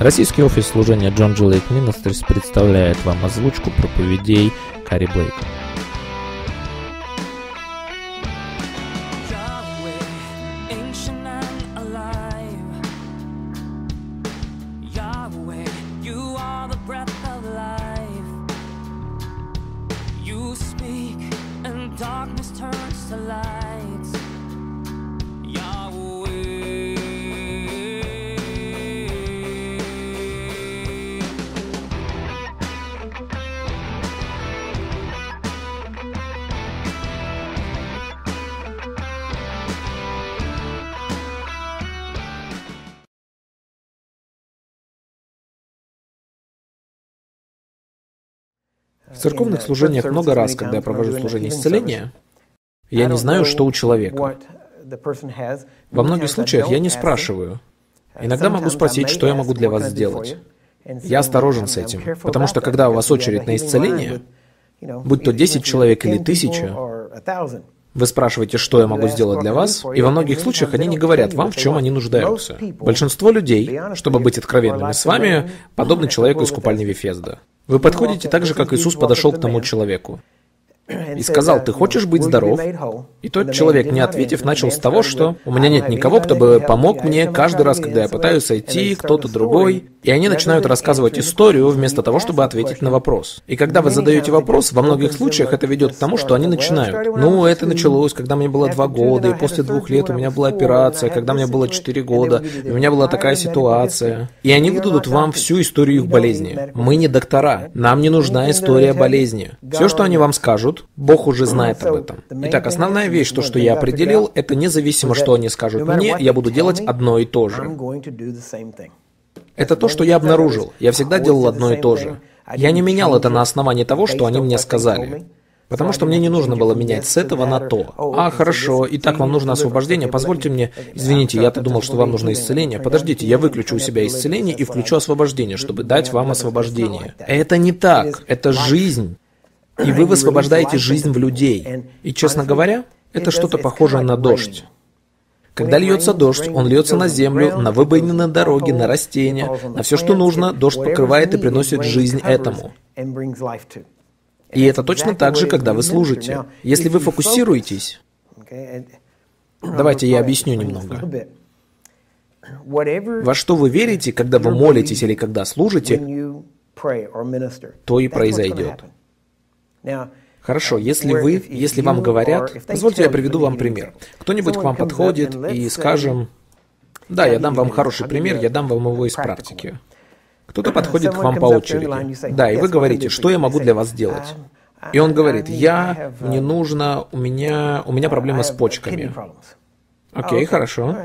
Российский офис служения John G. Ministries представляет вам озвучку проповедей Кари Блейка. В церковных служениях много раз, когда я провожу служение исцеления, я не знаю, что у человека. Во многих случаях я не спрашиваю. Иногда могу спросить, что я могу для вас сделать. Я осторожен с этим, потому что когда у вас очередь на исцеление, будь то 10 человек или 1000, вы спрашиваете, что я могу сделать для вас, и во многих случаях они не говорят вам, в чем они нуждаются. Большинство людей, чтобы быть откровенными с вами, подобны человеку из купальни Вифезда. Вы подходите так же, как Иисус подошел к тому человеку и сказал, «Ты хочешь быть здоров?» И тот человек, не ответив, начал с того, что «У меня нет никого, кто бы помог мне каждый раз, когда я пытаюсь сойти, кто-то другой». И они начинают рассказывать историю вместо того, чтобы ответить на вопрос. И когда вы задаете вопрос, во многих случаях это ведет к тому, что они начинают. «Ну, это началось, когда мне было два года, и после двух лет у меня была операция, когда мне было четыре года, и у меня была такая ситуация». И они выдадут вам всю историю их болезни. Мы не доктора. Нам не нужна история болезни. Все, что они вам скажут, Бог уже знает об этом. Итак, основная вещь, то, что я определил, это независимо, что они скажут мне, я буду делать одно и то же. Это то, что я обнаружил. Я всегда делал одно и то же. Я не менял это на основании того, что они мне сказали. Потому что мне не нужно было менять с этого на то. А, хорошо, итак, вам нужно освобождение. Позвольте мне... Извините, я-то думал, что вам нужно исцеление. Подождите, я выключу у себя исцеление и включу освобождение, чтобы дать вам освобождение. Это не так. Это жизнь. И вы высвобождаете жизнь в людей. И, честно говоря, это что-то похожее на дождь. Когда льется дождь, он льется на землю, на выбоины дороги, на растения, на все, что нужно, дождь покрывает и приносит жизнь этому. И это точно так же, когда вы служите. Если вы фокусируетесь, давайте я объясню немного. Во что вы верите, когда вы молитесь или когда служите, то и произойдет. Хорошо, если вы, если вам говорят, позвольте я приведу вам пример. Кто-нибудь к вам подходит и, скажем, да, я дам вам хороший пример, я дам вам его из практики. Кто-то подходит к вам по очереди. Да, и вы говорите, что я могу для вас сделать? И он говорит, я, мне нужно, у меня, у меня проблема с почками. Окей, хорошо.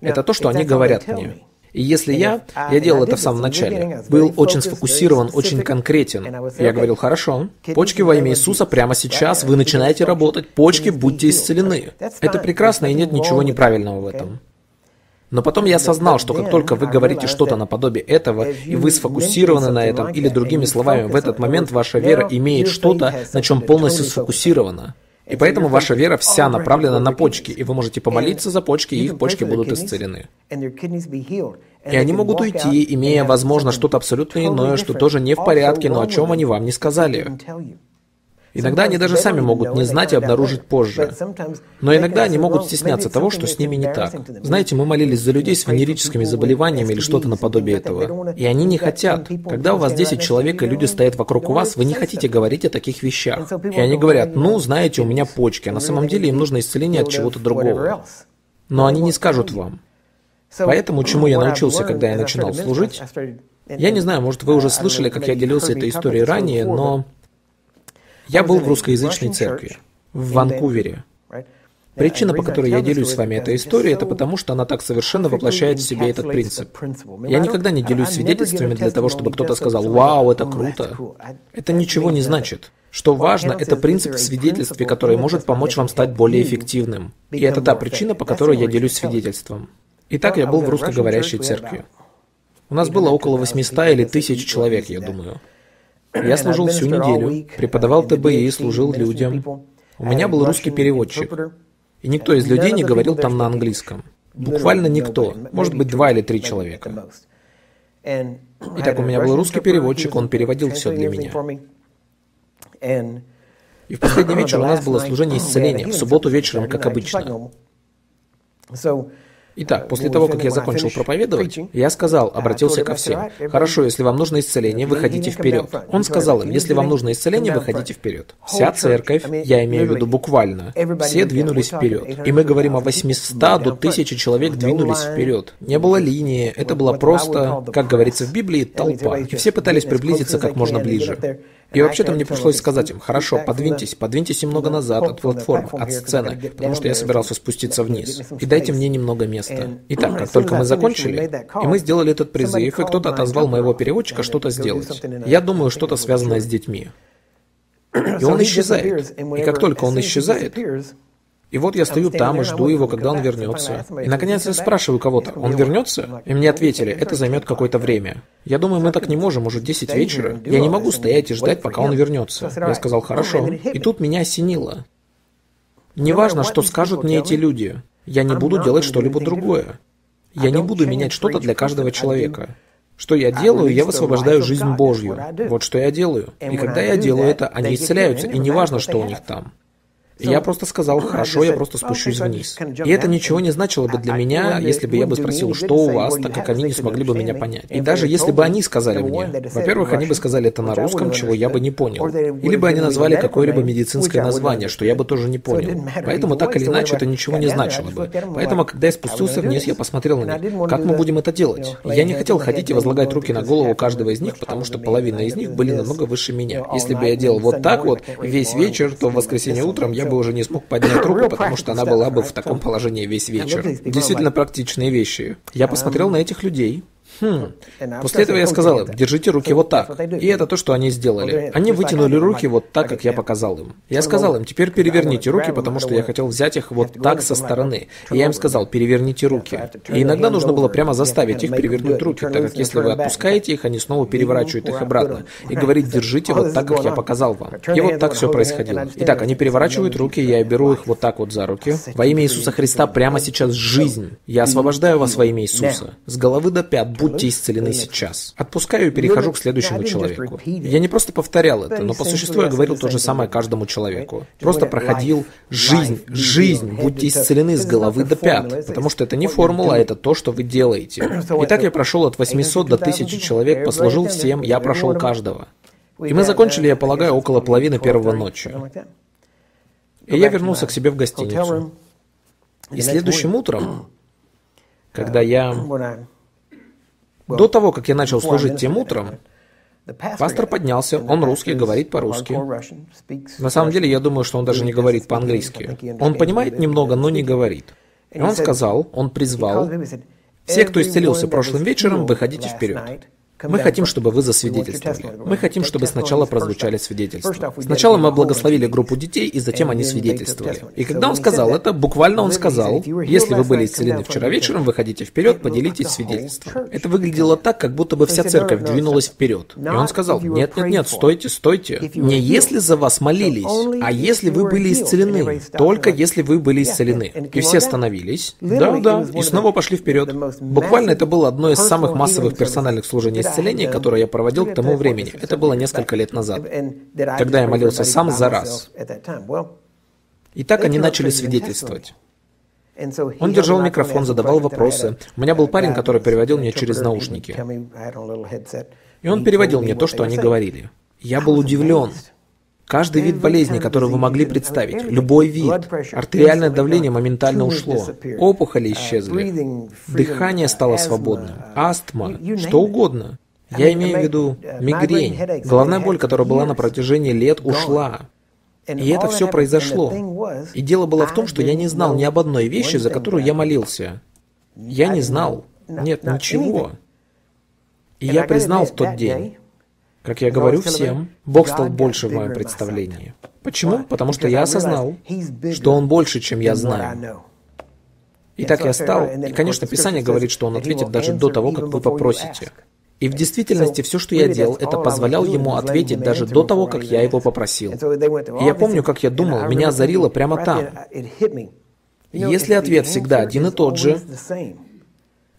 Это то, что они говорят мне. И если я, я делал это в самом начале, был очень сфокусирован, очень конкретен, я говорил, хорошо, почки во имя Иисуса прямо сейчас, вы начинаете работать, почки, будьте исцелены. Это прекрасно, и нет ничего неправильного в этом. Но потом я осознал, что как только вы говорите что-то наподобие этого, и вы сфокусированы на этом, или другими словами, в этот момент ваша вера имеет что-то, на чем полностью сфокусирована. И поэтому ваша вера вся направлена на почки, и вы можете помолиться за почки, и их почки будут исцелены. И они могут уйти, имея, возможно, что-то абсолютно иное, что тоже не в порядке, но о чем они вам не сказали. Иногда они даже сами могут не знать и обнаружить позже. Но иногда они могут стесняться того, что с ними не так. Знаете, мы молились за людей с венерическими заболеваниями или что-то наподобие этого. И они не хотят. Когда у вас 10 человек и люди стоят вокруг вас, вы не хотите говорить о таких вещах. И они говорят, ну, знаете, у меня почки, а на самом деле им нужно исцеление от чего-то другого. Но они не скажут вам. Поэтому, чему я научился, когда я начинал служить, я не знаю, может, вы уже слышали, как я делился этой историей ранее, но я был в русскоязычной церкви, в Ванкувере. Причина, по которой я делюсь с вами этой историей, это потому, что она так совершенно воплощает в себе этот принцип. Я никогда не делюсь свидетельствами для того, чтобы кто-то сказал «Вау, это круто». Это ничего не значит. Что важно, это принцип в свидетельстве, который может помочь вам стать более эффективным. И это та причина, по которой я делюсь свидетельством. Итак, я был в русскоговорящей церкви. У нас было около 800 или 1000 человек, я думаю. Я служил всю неделю, преподавал ТБИ, служил людям. У меня был русский переводчик. И никто из людей не говорил там на английском. Буквально никто. Может быть, два или три человека. Итак, у меня был русский переводчик, он переводил все для меня. И в последний вечер у нас было служение исцеления, в субботу вечером, как обычно. Итак, после того, как я закончил проповедовать, я сказал, обратился ко всем, «Хорошо, если вам нужно исцеление, выходите вперед». Он сказал им, «Если вам нужно исцеление, выходите вперед». Вся церковь, я имею в виду буквально, все двинулись вперед. И мы говорим о 800 до 1000 человек двинулись вперед. Не было линии, это было просто, как говорится в Библии, толпа. И все пытались приблизиться как можно ближе. И вообще-то мне пришлось сказать им, хорошо, подвиньтесь, подвиньтесь немного назад от платформы, от сцены, потому что я собирался спуститься вниз. И дайте мне немного места. Итак, как только мы закончили, и мы сделали этот призыв, и кто-то отозвал моего переводчика что-то сделать. Я думаю, что-то связанное с детьми. И он исчезает. И как только он исчезает, и вот я стою там и жду его, когда он вернется. И наконец я спрашиваю кого-то, он вернется? И мне ответили, это займет какое-то время. Я думаю, мы так не можем, уже 10 вечера. Я не могу стоять и ждать, пока он вернется. Я сказал, хорошо. И тут меня осенило. Неважно, что скажут мне эти люди. Я не буду делать что-либо другое. Я не буду менять что-то для каждого человека. Что я делаю? Я высвобождаю жизнь Божью. Вот что я делаю. И когда я делаю это, они исцеляются, и неважно, что у них там. И я просто сказал, хорошо, я просто спущусь вниз. И это ничего не значило бы для меня, если бы я бы спросил, что у вас, так как они не смогли бы меня понять. И даже если бы они сказали мне, во-первых, они бы сказали это на русском, чего я бы не понял. Или бы они назвали какое-либо медицинское название, что я бы тоже не понял. Поэтому так или иначе это ничего не значило бы. Поэтому, когда я спустился вниз, я посмотрел на них. Как мы будем это делать? Я не хотел ходить и возлагать руки на голову каждого из них, потому что половина из них были намного выше меня. Если бы я делал вот так вот весь вечер, то в воскресенье утром я бы уже не смог поднять руку, потому что она была бы в таком положении весь вечер. Действительно практичные вещи. Я посмотрел на этих людей, Хм. После этого я сказал им, держите руки вот так. И это то, что они сделали. Они вытянули руки вот так, как я показал им. Я сказал им, теперь переверните руки, потому что я хотел взять их вот так со стороны. И я им сказал, переверните руки. И иногда нужно было прямо заставить их перевернуть руки, так как если вы отпускаете их, они снова переворачивают их обратно. И говорит, держите вот так, как я показал вам. И вот так все происходило. Итак, они переворачивают руки, я беру их вот так вот за руки. Во имя Иисуса Христа прямо сейчас жизнь. Я освобождаю вас во имя Иисуса. С головы до пят будьте исцелены сейчас. Отпускаю и перехожу к следующему человеку. Я не просто повторял это, но по существу я говорил то же самое каждому человеку. Просто проходил жизнь, жизнь, будьте исцелены с головы до пят, потому что это не формула, а это то, что вы делаете. Итак, я прошел от 800 до 1000 человек, послужил всем, я прошел каждого. И мы закончили, я полагаю, около половины первого ночи. И я вернулся к себе в гостиницу. И следующим утром, когда я до того, как я начал служить тем утром, пастор поднялся, он русский, говорит по-русски. На самом деле, я думаю, что он даже не говорит по-английски. Он понимает немного, но не говорит. И он сказал, он призвал, все, кто исцелился прошлым вечером, выходите вперед. Мы хотим, чтобы вы засвидетельствовали. Мы хотим, чтобы сначала прозвучали свидетельства. Сначала мы благословили группу детей, и затем они свидетельствовали. И когда он сказал это, буквально он сказал, если вы были исцелены вчера вечером, выходите вперед, поделитесь свидетельством. Это выглядело так, как будто бы вся церковь двинулась вперед. И он сказал, нет, нет, нет, стойте, стойте. Не если за вас молились, а если вы были исцелены. Только если вы были исцелены. И все остановились. Да, да. И снова пошли вперед. Буквально это было одно из самых массовых персональных служений исцеление, которое я проводил к тому времени. Это было несколько лет назад, когда я молился сам за раз. И так они начали свидетельствовать. Он держал микрофон, задавал вопросы. У меня был парень, который переводил мне через наушники. И он переводил мне то, что они говорили. Я был удивлен. Каждый вид болезни, который вы могли представить, любой вид, артериальное давление моментально ушло, опухоли исчезли, дыхание стало свободным, астма, что угодно. Я имею в виду мигрень, головная боль, которая была на протяжении лет, ушла. И это все произошло. И дело было в том, что я не знал ни об одной вещи, за которую я молился. Я не знал. Нет, ничего. И я признал в тот день, как я говорю всем, Бог стал больше в моем представлении. Почему? Потому что я осознал, что Он больше, чем я знаю. И так я стал, и, конечно, Писание говорит, что Он ответит даже до того, как вы попросите. И в действительности все, что я делал, это позволял ему ответить даже до того, как я его попросил. И я помню, как я думал, меня озарило прямо там. Если ответ всегда один и тот же,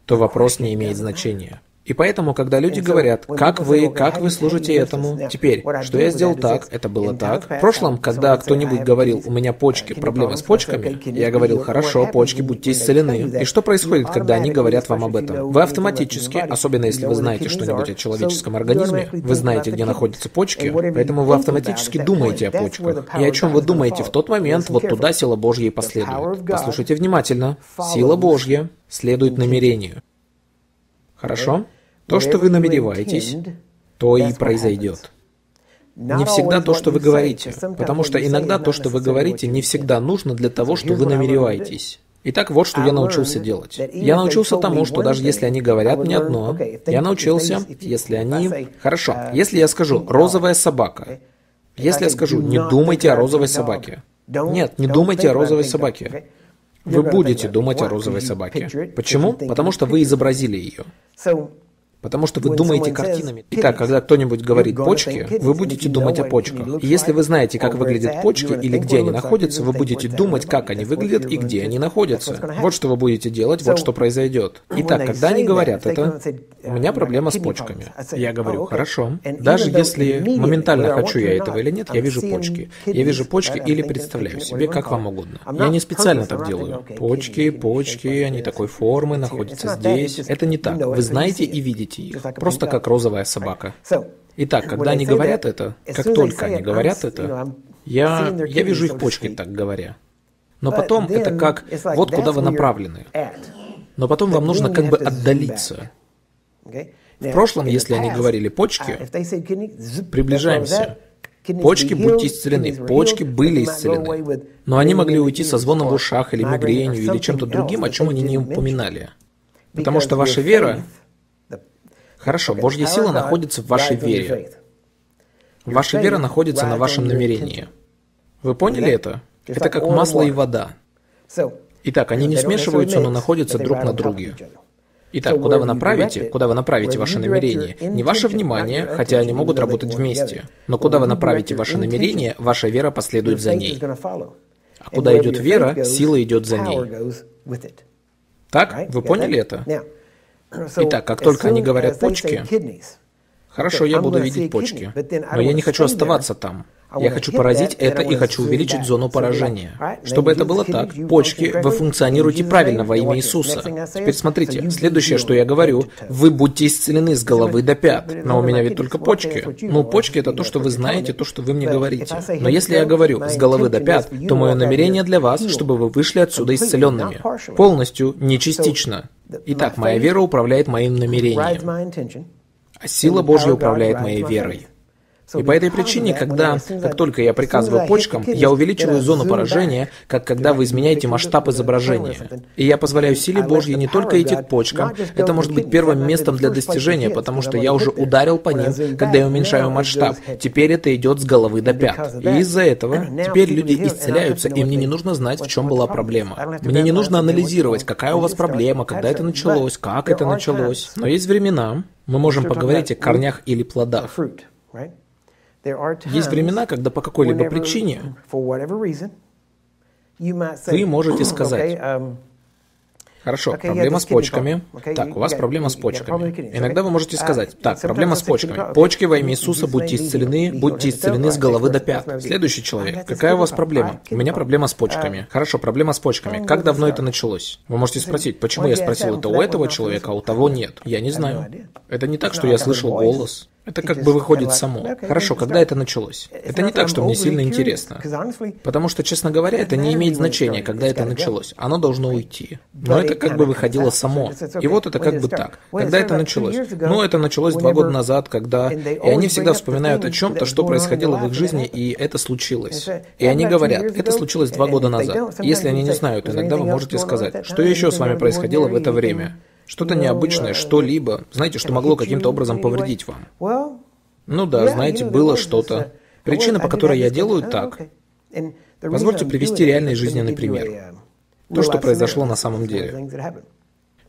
то вопрос не имеет значения. И поэтому, когда люди говорят, как вы, как вы служите этому, теперь, что я сделал так, это было так. В прошлом, когда кто-нибудь говорил, у меня почки, проблемы с почками, я говорил, хорошо, почки, будьте исцелены. И что происходит, когда они говорят вам об этом? Вы автоматически, особенно если вы знаете что-нибудь о человеческом организме, вы знаете, где находятся почки, поэтому вы автоматически думаете о почках. И о чем вы думаете в тот момент, вот туда сила Божья и последует. Послушайте внимательно. Сила Божья следует намерению. Хорошо? То, что вы намереваетесь, то и произойдет. Не всегда то, что вы говорите, потому что иногда то, что вы говорите, не всегда нужно для того, что вы намереваетесь. Итак, вот что я научился делать. Я научился тому, что даже если они говорят мне одно, я научился, если они... Хорошо, если я скажу «розовая собака», если я скажу «не думайте о розовой собаке», нет, не думайте о розовой собаке. Вы будете думать о розовой собаке. Почему? Потому что вы изобразили ее. Потому что вы думаете картинами. Итак, когда кто-нибудь говорит почки, вы будете думать о почках. И если вы знаете, как выглядят почки или где они находятся, вы будете думать, как они выглядят и где они находятся. Вот что вы будете делать, вот что произойдет. Итак, когда они говорят это, у меня проблема с почками. Я говорю, хорошо. Даже если моментально хочу я этого или нет, я вижу почки. Я вижу почки или представляю себе, как вам угодно. Я не специально так делаю. Почки, почки, они такой формы, находятся здесь. Это не так. Вы знаете и видите видите их, просто как розовая собака. Итак, когда они говорят это, как только они говорят это, я, я вижу их почкой, так говоря. Но потом это как, вот куда вы направлены. Но потом вам нужно как бы отдалиться. В прошлом, если они говорили почки, приближаемся. Почки будьте исцелены. Почки были исцелены. Но они могли уйти со звоном в ушах или мигренью или чем-то другим, о чем они не упоминали. Потому что ваша вера Хорошо, Божья сила находится в вашей вере. Ваша вера находится на вашем намерении. Вы поняли это? Это как масло и вода. Итак, они не смешиваются, но находятся друг на друге. Итак, куда вы направите, куда вы направите ваше намерение, не ваше внимание, хотя они могут работать вместе, но куда вы направите ваше намерение, ваша вера последует за ней. А куда идет вера, сила идет за ней. Так, вы поняли это? Итак, как только они говорят почки, хорошо, я буду видеть почки, но я не хочу оставаться там. Я хочу поразить это и хочу увеличить зону поражения. Чтобы это было так, почки, вы функционируете правильно во имя Иисуса. Теперь смотрите, следующее, что я говорю, вы будьте исцелены с головы до пят. Но у меня ведь только почки. Ну, почки это то, что вы знаете, то, что вы мне говорите. Но если я говорю с головы до пят, то мое намерение для вас, чтобы вы вышли отсюда исцеленными. Полностью, не частично. Итак, моя вера управляет моим намерением. А сила Божья управляет моей верой. И по этой причине, когда, как только я приказываю почкам, я увеличиваю зону поражения, как когда вы изменяете масштаб изображения. И я позволяю силе Божьей не только идти к почкам, это может быть первым местом для достижения, потому что я уже ударил по ним, когда я уменьшаю масштаб. Теперь это идет с головы до пят. И из-за этого теперь люди исцеляются, и мне не нужно знать, в чем была проблема. Мне не нужно анализировать, какая у вас проблема, когда это началось, как это началось. Но есть времена, мы можем поговорить о корнях или плодах. Есть времена, когда по какой-либо причине вы можете сказать, um, Хорошо, проблема с почками. Так, у вас проблема с почками. Иногда вы можете uh, сказать, так, проблема с почками. Почки во имя Иисуса, будьте исцелены, будьте исцелены с головы до пят. Следующий человек. Какая у вас проблема? У меня проблема с почками. Uh, Хорошо, проблема с почками. Как давно это началось? Вы можете спросить, почему я спросил это у этого человека, а у того нет? Я не знаю. Это не так, что я слышал голос. Это как бы выходит само. Хорошо, когда это началось? Это не так, что мне сильно интересно. Потому что, честно говоря, это не имеет значения, когда это началось. Оно должно уйти. Но это как бы выходило само. И вот это как бы так. Когда это началось? Ну, это началось два года назад, когда... И они всегда вспоминают о чем-то, что происходило в их жизни, и это случилось. И они говорят, это случилось два года назад. Если они не знают, иногда вы можете сказать, что еще с вами происходило в это время. Что-то необычное, что-либо, знаете, что могло каким-то образом повредить вам. Ну да, знаете, было что-то. Причина, по которой я делаю так. Позвольте привести реальный жизненный пример. То, что произошло на самом деле.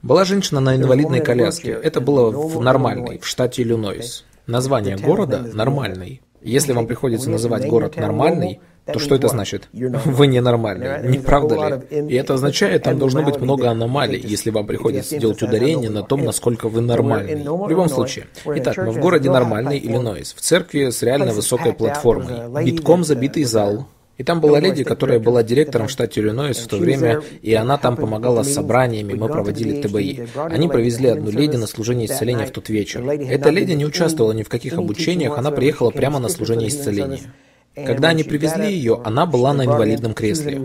Была женщина на инвалидной коляске. Это было в Нормальной, в штате Иллинойс. Название города – Нормальный. Если вам приходится называть город Нормальный, то что это значит? Вы ненормальный, не правда ли? И это означает, там должно быть много аномалий, если вам приходится делать ударение на том, насколько вы нормальный. В любом случае. Итак, мы в городе нормальный Иллинойс, в церкви с реально высокой платформой, битком забитый зал, и там была леди, которая была директором в штате Иллинойс в то время, и она там помогала с собраниями, мы проводили ТБИ. Они провезли одну леди на служение исцеления в тот вечер. Эта леди не участвовала ни в каких обучениях, она приехала прямо на служение исцеления. Когда они привезли ее, она была на инвалидном кресле.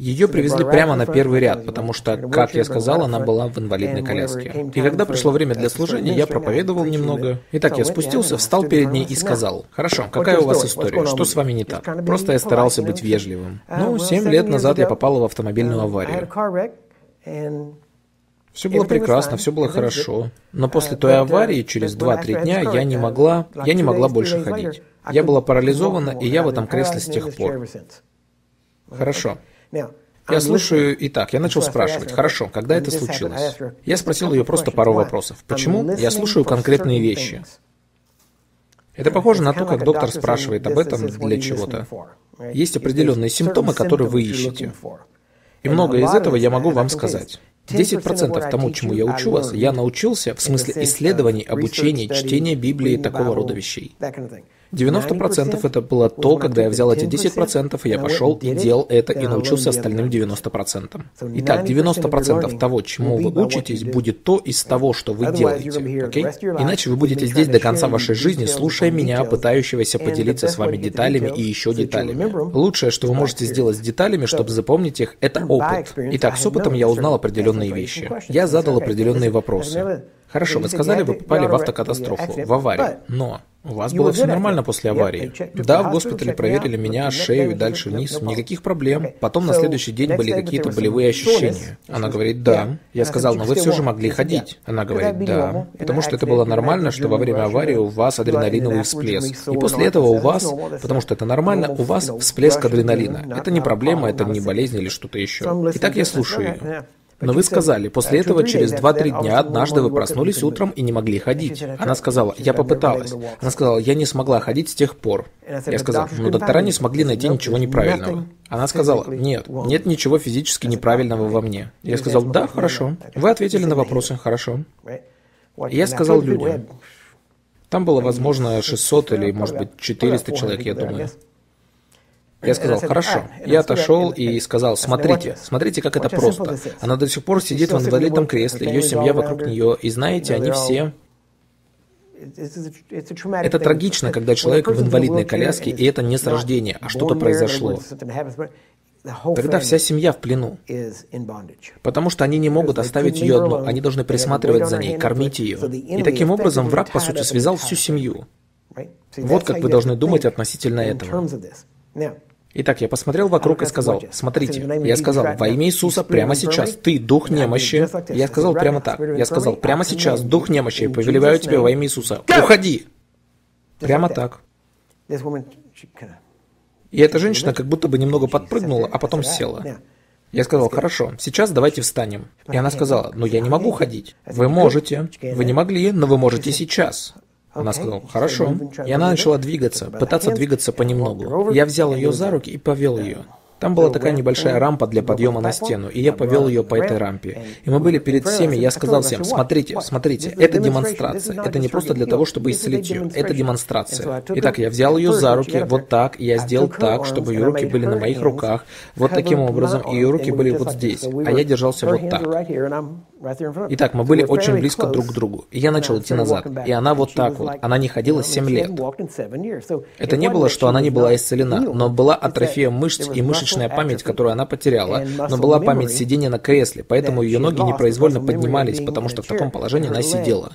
Ее привезли прямо на первый ряд, потому что, как я сказал, она была в инвалидной коляске. И когда пришло время для служения, я проповедовал немного. Итак, я спустился, встал перед ней и сказал, «Хорошо, какая у вас история? Что с вами не так?» Просто я старался быть вежливым. Ну, семь лет назад я попал в автомобильную аварию. Все было прекрасно, все было хорошо. Но после той аварии, через 2-3 дня, я не могла, я не могла больше ходить. Я была парализована, и я в этом кресле с тех пор. Хорошо. Я слушаю, и так, я начал спрашивать, хорошо, когда это случилось? Я спросил ее просто пару вопросов. Почему? Я слушаю конкретные вещи. Это похоже на то, как доктор спрашивает об этом для чего-то. Есть определенные симптомы, которые вы ищете. И многое из этого я могу вам сказать. 10% тому, чему я учу вас, я научился в смысле исследований, обучения, чтения Библии и такого рода вещей. 90% это было то, когда я взял эти 10%, и я пошел и делал это, и научился остальным 90%. Итак, 90% того, чему вы учитесь, будет то из того, что вы делаете. Окей? Иначе вы будете здесь до конца вашей жизни, слушая меня, пытающегося поделиться с вами деталями и еще деталями. Лучшее, что вы можете сделать с деталями, чтобы запомнить их, это опыт. Итак, с опытом я узнал определенные вещи. Я задал определенные вопросы. Хорошо, вы сказали, вы попали в автокатастрофу, в аварию, но у вас было все нормально после аварии. Да, в госпитале проверили меня, шею и дальше вниз, никаких проблем. Потом на следующий день были какие-то болевые ощущения. Она говорит, да. Я сказал, но вы все же могли ходить. Она говорит, да. Потому что это было нормально, что во время аварии у вас адреналиновый всплеск. И после этого у вас, потому что это нормально, у вас всплеск адреналина. Это не проблема, это не болезнь или что-то еще. Итак, я слушаю ее. Но вы сказали, после этого через 2-3 дня однажды вы проснулись утром и не могли ходить. Она сказала, я попыталась. Она сказала, я не смогла ходить с тех пор. Я сказал, но доктора не смогли найти ничего неправильного. Она сказала, нет, нет ничего физически неправильного во мне. Я сказал, да, хорошо. Вы ответили на вопросы, хорошо. И я сказал людям, там было, возможно, 600 или, может быть, 400 человек, я думаю. Я сказал, хорошо. Я отошел и сказал, смотрите, смотрите, как это просто. Она до сих пор сидит в инвалидном кресле, ее семья вокруг нее, и знаете, они все... Это трагично, когда человек в инвалидной коляске, и это не с рождения, а что-то произошло. Тогда вся семья в плену. Потому что они не могут оставить ее одну, они должны присматривать за ней, кормить ее. И таким образом враг, по сути, связал всю семью. Вот как вы должны думать относительно этого. Итак, я посмотрел вокруг и сказал, смотрите, я сказал, во имя Иисуса прямо сейчас, ты дух немощи. Я сказал прямо так, я сказал, прямо сейчас, дух немощи, повелеваю тебе во имя Иисуса, уходи! Прямо так. И эта женщина как будто бы немного подпрыгнула, а потом села. Я сказал, хорошо, сейчас давайте встанем. И она сказала, ну я не могу ходить. Вы можете. Вы не могли, но вы можете сейчас. Она сказала, хорошо. И она начала двигаться, пытаться двигаться понемногу. Я взял ее за руки и повел ее. Там была такая небольшая рампа для подъема на стену, и я повел ее по этой рампе. И мы были перед всеми, я сказал всем, смотрите, смотрите, это демонстрация. Это не просто для того, чтобы исцелить ее, это демонстрация. Итак, я взял ее за руки, вот так, и я сделал так, чтобы ее руки были на моих руках, вот таким образом, и ее руки были вот здесь, а я держался вот так. Итак, мы были очень близко друг к другу, и я начал идти назад, и она вот так вот, она не ходила 7 лет. Это не было, что она не была исцелена, но была атрофия мышц и мышечная память, которую она потеряла, но была память сидения на кресле, поэтому ее ноги непроизвольно поднимались, потому что в таком положении она сидела.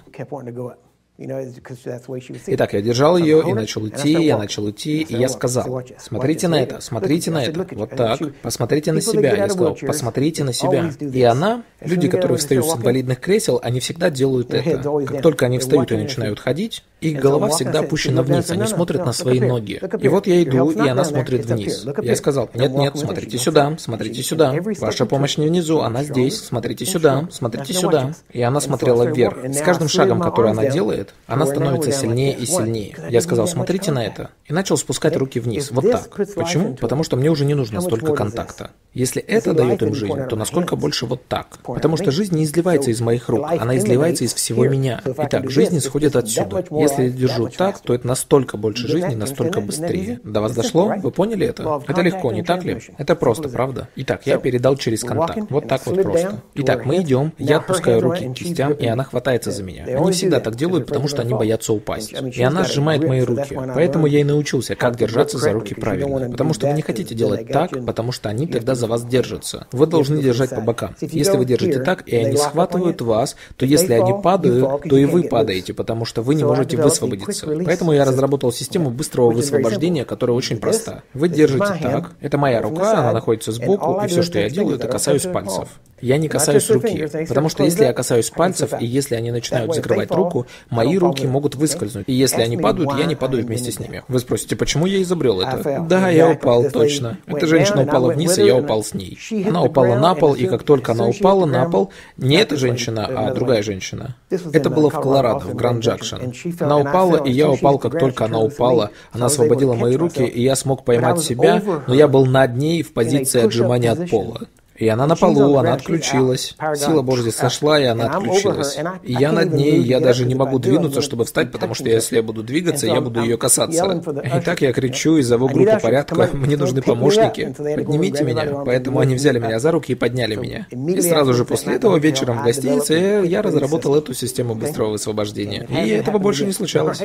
Итак, я держал ее и начал идти, я начал идти, и я сказал, смотрите на это, смотрите на это, вот так, посмотрите на себя. Я сказал, посмотрите на себя. И она, люди, которые встают с инвалидных кресел, они всегда делают это. Как только они встают и начинают ходить, Их голова всегда опущена вниз, они смотрят на свои ноги. И вот я иду, и она смотрит вниз. Я сказал, нет-нет, смотрите сюда, смотрите сюда. Ваша помощь не внизу, она здесь. Смотрите сюда, смотрите сюда. И она смотрела вверх. С каждым шагом, который она делает, она становится сильнее и сильнее. Я сказал, смотрите на это. И начал спускать руки вниз. Вот так. Почему? Потому что мне уже не нужно столько контакта. Если это дает им жизнь, то насколько больше вот так? Потому что жизнь не изливается из моих рук, она изливается из всего меня. Итак, жизнь исходит отсюда. Если я держу так, то это настолько больше жизни, настолько быстрее. До вас дошло? Вы поняли это? Это легко, не так ли? Это просто, правда? Итак, я передал через контакт. Вот так вот просто. Итак, мы идем, я отпускаю руки к кистям, и она хватается за меня. Они всегда так делают, потому что они боятся упасть. И она сжимает мои руки. Поэтому я и научился, как держаться за руки правильно. Потому что вы не хотите делать так, потому что они тогда за вас держатся. Вы должны держать по бокам. Если вы держите так, и они схватывают вас, то если они падают, то и вы падаете, потому что вы не можете высвободиться. Поэтому я разработал систему быстрого высвобождения, которая очень проста. Вы держите так, это моя рука, она находится сбоку, и все, что я делаю, это касаюсь пальцев. Я не касаюсь руки, потому что если я касаюсь пальцев, и если они начинают закрывать руку, мои руки могут выскользнуть. И если они падают, я не падаю вместе с ними. Вы спросите, почему я изобрел это? Да, я упал, точно. Эта женщина упала вниз, и я упал с ней. Она упала на пол, и как только она упала на пол, не эта женщина, а другая женщина. Это было в Колорадо, в Гранд Джакшен. Она упала, и я упал, как только она упала. Она освободила мои руки, и я смог поймать себя, но я был над ней в позиции отжимания от пола. И она на полу, она отключилась. Сила Божья сошла, и она отключилась. И я над ней, я даже не могу двинуться, чтобы встать, потому что если я буду двигаться, я буду ее касаться. И так я кричу и зову группу порядка, мне нужны помощники, поднимите меня. Поэтому они взяли меня за руки и подняли меня. И сразу же после этого вечером в гостинице я разработал эту систему быстрого высвобождения. И этого больше не случалось.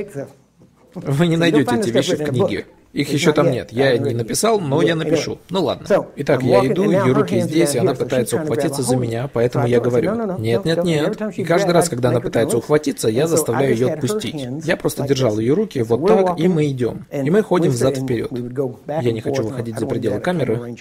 Вы не найдете эти вещи в книге. Их еще там нет. Я не написал, но я напишу. Ну ладно. Итак, я иду, ее руки здесь, и она пытается ухватиться за меня, поэтому я говорю, нет, нет, нет. И каждый раз, когда она пытается ухватиться, я заставляю ее отпустить. Я просто держал ее руки вот так, и мы идем. И мы ходим взад-вперед. Я не хочу выходить за пределы камеры.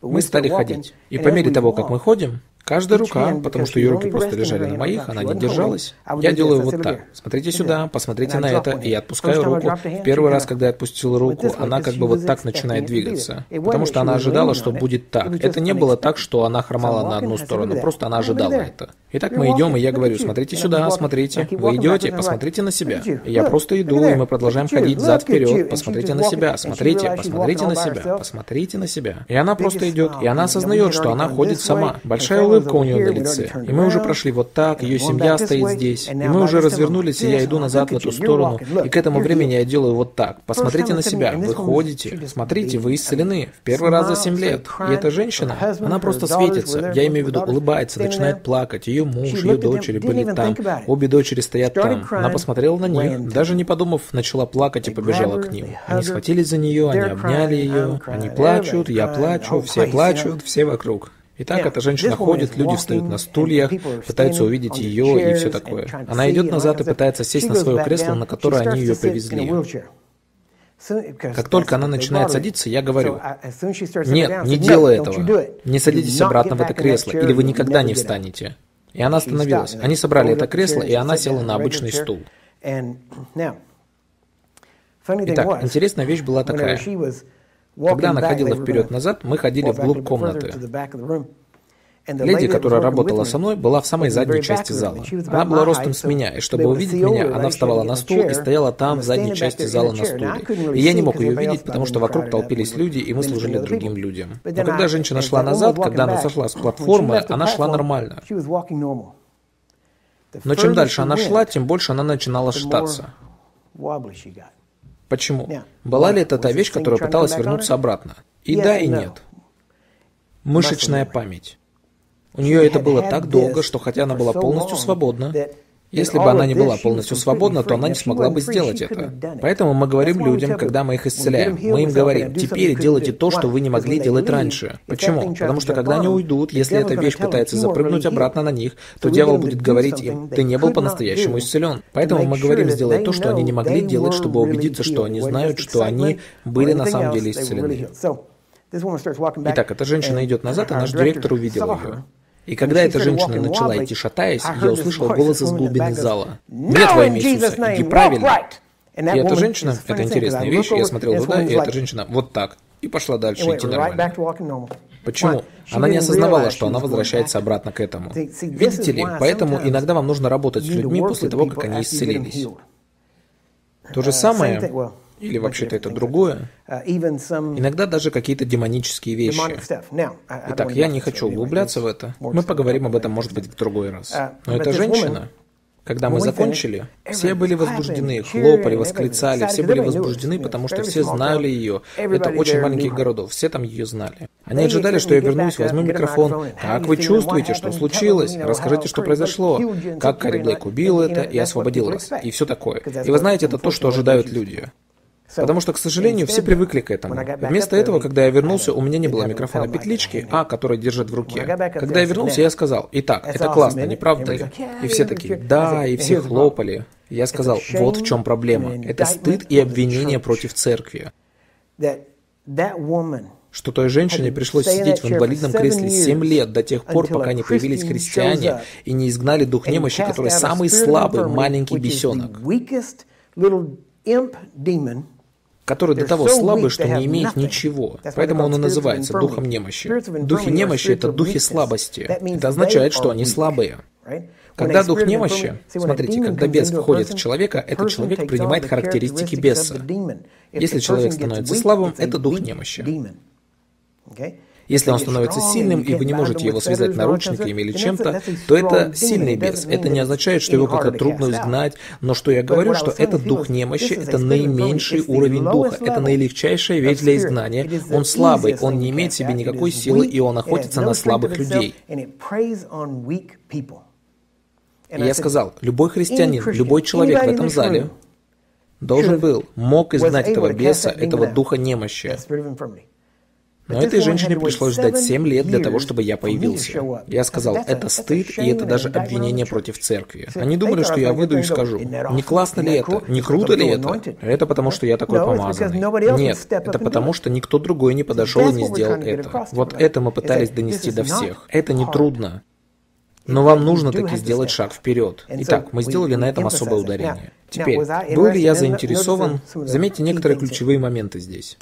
Мы стали ходить. И по мере того, как мы ходим, Каждая рука, потому что ее руки просто лежали на моих, она не держалась. Я делаю вот так. Смотрите сюда, посмотрите на это, и я отпускаю руку. В первый раз, когда я отпустил руку, она как бы вот так начинает двигаться. Потому что она ожидала, что будет так. Это не было так, что она хромала на одну сторону, просто она ожидала это. Итак, мы идем, и я говорю, смотрите сюда, смотрите. Вы идете, посмотрите на себя. И я просто иду, и мы продолжаем ходить зад-вперед. Посмотрите на себя, смотрите, посмотрите на себя, посмотрите на себя. И она просто идет, и она осознает, что она ходит сама. Большая улыбка улыбка у нее на лице. И мы уже прошли вот так, ее семья стоит здесь. И мы уже развернулись, и я иду назад в эту сторону. И к этому времени я делаю вот так. Посмотрите на себя. Вы ходите. Смотрите, вы исцелены. В первый раз за 7 лет. И эта женщина, она просто светится. Я имею в виду, улыбается, начинает плакать. Ее муж, ее дочери были там. Обе дочери стоят там. Она посмотрела на них, даже не подумав, начала плакать и побежала к ним. Они схватились за нее, они обняли ее. Они плачут, я плачу, все плачут, все вокруг. Итак, эта женщина ходит, люди встают на стульях, пытаются увидеть ее и все такое. Она идет назад и пытается сесть на свое кресло, на которое они ее привезли. Как только она начинает садиться, я говорю, нет, не делай этого. Не садитесь обратно в это кресло, или вы никогда не встанете. И она остановилась. Они собрали это кресло, и она села на обычный стул. Итак, интересная вещь была такая. Когда она ходила вперед-назад, мы ходили вглубь комнаты. Леди, которая работала со мной, была в самой задней части зала. Она была ростом с меня, и чтобы увидеть меня, она вставала на стул и стояла там, в задней части зала на стуле. И я не мог ее видеть, потому что вокруг толпились люди, и мы служили другим людям. Но когда женщина шла назад, когда она сошла с платформы, она шла нормально. Но чем дальше она шла, тем больше она начинала шататься. Почему? Была ли это та вещь, которая пыталась вернуться обратно? И да, и нет. Мышечная память. У нее это было так долго, что хотя она была полностью свободна, если бы она не была полностью свободна, то она не смогла бы сделать это. Поэтому мы говорим людям, когда мы их исцеляем, мы им говорим, теперь делайте то, что вы не могли делать раньше. Почему? Потому что когда они уйдут, если эта вещь пытается запрыгнуть обратно на них, то дьявол будет говорить им, ты не был по-настоящему исцелен. Поэтому мы говорим сделать то, что они не могли делать, чтобы убедиться, что они знают, что они были на самом деле исцелены. Итак, эта женщина идет назад, и наш директор увидел ее. И когда эта женщина начала идти шатаясь, я услышал голос из глубины зала. «Нет во имя Иисуса, иди правильно!» И эта женщина, это интересная вещь, я смотрел туда, и эта женщина вот так, и пошла дальше идти нормально. Почему? Она не осознавала, что она возвращается обратно к этому. Видите ли, поэтому иногда вам нужно работать с людьми после того, как они исцелились. То же uh, самое или вообще-то это другое. Uh, Иногда даже какие-то демонические вещи. Итак, я не хочу углубляться в это. Мы поговорим об этом, может быть, в другой раз. Uh, Но эта женщина, когда мы закончили, все были возбуждены, хлопали, восклицали, все были возбуждены, потому что все знали ее. Это очень маленьких городов, все там ее знали. Они ожидали, что я вернусь, возьму микрофон. Как вы чувствуете, что случилось? Расскажите, что произошло. Как Карри Блейк убил это и освободил вас. И все такое. И вы знаете, это то, что ожидают люди. Потому что, к сожалению, все привыкли к этому. Вместо этого, когда я вернулся, у меня не было микрофона петлички, а, который держит в руке. Когда я вернулся, я сказал, итак, это классно, не правда ли? И все такие, да, и все хлопали. Я сказал, вот в чем проблема. Это стыд и обвинение против церкви. Что той женщине пришлось сидеть в инвалидном кресле 7 лет до тех пор, пока не появились христиане и не изгнали дух немощи, который самый слабый маленький бесенок который до того слабый, что не имеет ничего. Поэтому он и называется духом немощи. Духи немощи – это духи слабости. Это означает, что они слабые. Когда дух немощи, смотрите, когда бес входит в человека, этот человек принимает характеристики беса. Если человек становится слабым, это дух немощи. Если он становится сильным, и вы не можете его связать наручниками или чем-то, то это сильный бес. Это не означает, что его как-то трудно изгнать, но что я говорю, что это дух немощи, это наименьший уровень духа, это наилегчайшая вещь для изгнания. Он слабый, он не имеет в себе никакой силы, и он охотится на слабых людей. И я сказал, любой христианин, любой человек в этом зале должен был, мог изгнать этого беса, этого духа немощи. Но этой женщине пришлось ждать 7 лет для того, чтобы я появился. Я сказал, это стыд, и это даже обвинение против церкви. Они думали, что я выйду и скажу, не классно ли это, не круто ли это? Это потому, что я такой помазанный. Нет, это потому, что никто другой не подошел и не сделал это. Вот это мы пытались донести до всех. Это не трудно. Но вам нужно таки сделать шаг вперед. Итак, мы сделали на этом особое ударение. Теперь, был ли я заинтересован? Заметьте некоторые ключевые моменты здесь.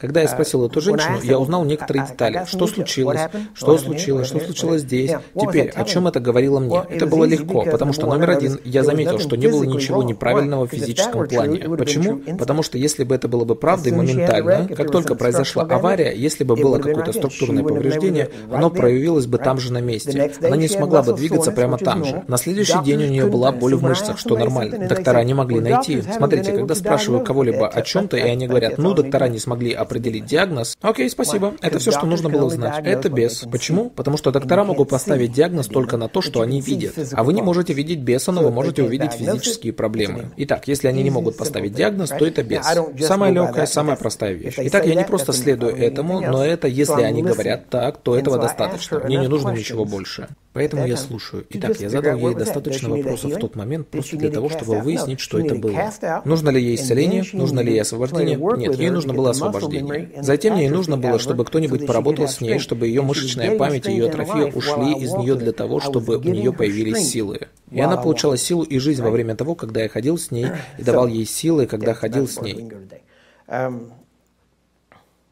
Когда я uh, спросил эту женщину, я узнал некоторые детали. Что случилось? Что случилось? Что случилось здесь? Теперь, о чем это говорило мне? Это было легко, потому что, номер один, я заметил, что не было ничего неправильного в физическом плане. Почему? Потому что если бы это было бы правдой, моментально, как только произошла авария, если бы было какое-то структурное повреждение, оно проявилось бы там же на месте. Она не смогла бы двигаться прямо там же. На следующий день у нее была боль в мышцах, что нормально. Доктора не могли найти. Смотрите, когда спрашиваю кого-либо о чем-то, и они говорят, ну, доктора не смогли определить диагноз. Окей, спасибо. Это все, что нужно было знать. Это бес. Почему? Потому что доктора могут поставить диагноз только на то, что они видят. А вы не можете видеть беса, но вы можете увидеть физические проблемы. Итак, если они не могут поставить диагноз, то это бес. Самая легкая, самая простая вещь. Итак, я не просто следую этому, но это, если они говорят так, то этого достаточно. Мне не нужно ничего больше. Поэтому я слушаю. Итак, я задал ей достаточно вопросов в тот момент, просто для того, чтобы выяснить, что это было. Нужно ли ей исцеление? Нужно ли ей освобождение? Нет, ей нужно было освобождение. Затем ей нужно было, чтобы кто-нибудь поработал с ней, чтобы ее мышечная память и ее атрофия ушли из нее для того, чтобы у нее появились силы. И она получала силу и жизнь во время того, когда я ходил с ней и давал ей силы, когда ходил с ней.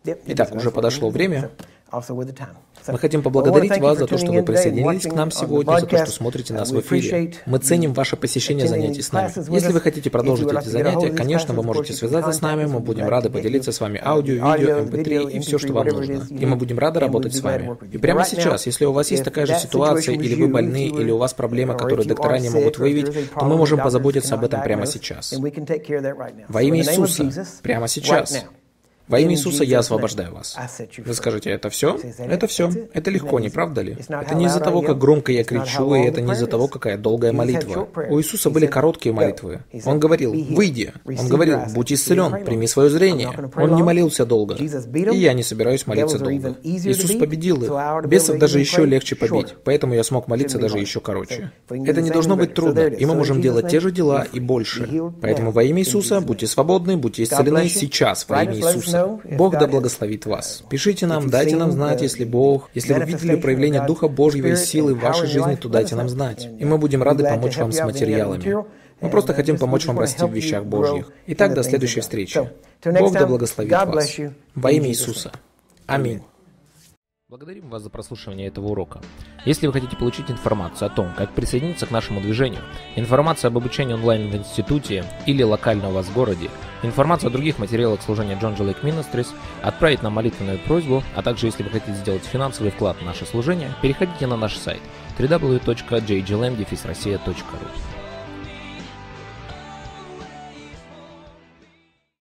Итак, уже подошло время. Мы хотим поблагодарить вас за то, что вы присоединились к нам сегодня, за то, что смотрите нас в эфире. Мы ценим ваше посещение занятий с нами. Если вы хотите продолжить эти занятия, конечно, вы можете связаться с нами, мы будем рады поделиться с вами аудио, видео, mp3 эм и все, что вам нужно. И мы будем рады работать с вами. И прямо сейчас, если у вас есть такая же ситуация, или вы больны, или у вас проблемы, которые доктора не могут выявить, то мы можем позаботиться об этом прямо сейчас. Во имя Иисуса, прямо сейчас. Во имя Иисуса я освобождаю вас. Вы скажете, это все? Это все. Это легко, не правда ли? Это не из-за того, как громко я кричу, и это не из-за того, какая долгая молитва. У Иисуса были короткие молитвы. Он говорил, выйди. Он говорил, будь исцелен, прими свое зрение. Он не молился долго. И я не собираюсь молиться долго. Иисус победил их. Бесов даже еще легче побить, поэтому я смог молиться даже еще короче. Это не должно быть трудно, и мы можем делать те же дела и больше. Поэтому во имя Иисуса будьте свободны, будьте исцелены сейчас во имя Иисуса. Бог да благословит вас. Пишите нам, дайте нам знать, если Бог, если вы видели проявление Духа Божьего и силы в вашей жизни, то дайте нам знать. И мы будем рады помочь вам с материалами. Мы просто хотим помочь вам расти в вещах Божьих. Итак, до следующей встречи. Бог да благословит вас. Во имя Иисуса. Аминь. Благодарим вас за прослушивание этого урока. Если вы хотите получить информацию о том, как присоединиться к нашему движению, информацию об обучении онлайн в институте или локально у вас в городе, информацию о других материалах служения John G. Lake Ministries, отправить нам молитвенную просьбу, а также если вы хотите сделать финансовый вклад в наше служение, переходите на наш сайт www.jglm.ru